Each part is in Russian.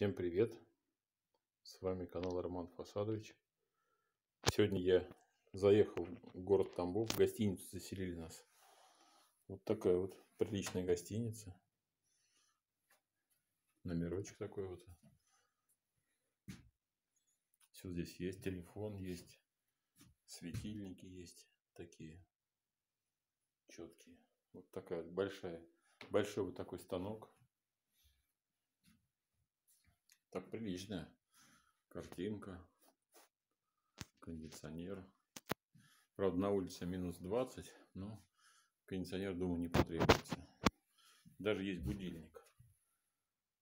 Всем привет! С вами канал Роман Фасадович. Сегодня я заехал в город Тамбов. В гостиницу заселили нас. Вот такая вот приличная гостиница. Номерочек такой вот. Все здесь есть. Телефон есть. Светильники есть. Такие четкие. Вот такая большая. Большой вот такой станок так прилично. Картинка. Кондиционер. Правда, на улице минус 20, но кондиционер, думаю, не потребуется. Даже есть будильник.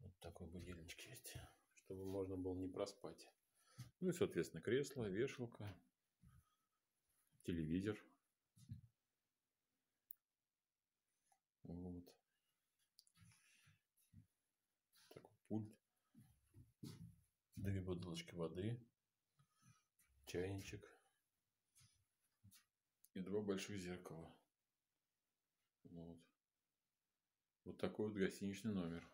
Вот такой будильничек есть, чтобы можно было не проспать. Ну и, соответственно, кресло, вешалка, телевизор. Вот. Такой пульт две бутылочки воды, чайничек и два больших зеркала. Вот. Вот такой вот гостиничный номер.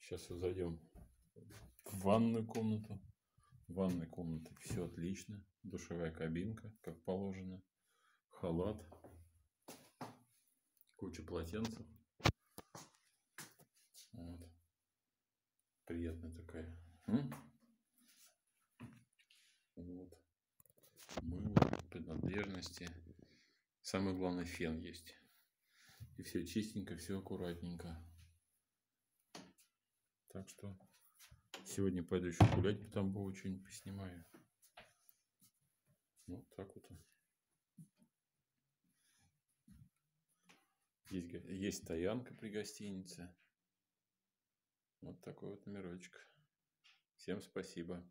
Сейчас мы зайдем в ванную комнату. В ванной комнате все отлично. Душевая кабинка, как положено. Халат. Куча полотенцев. Вот. Приятная такая вот. Мыло, принадлежности. Самое главное, фен есть. И все чистенько, все аккуратненько. Так что сегодня пойду еще гулять по Тамбову, что-нибудь поснимаю. Вот так вот. Есть, есть стоянка при гостинице. Вот такой вот номерочек. Всем спасибо.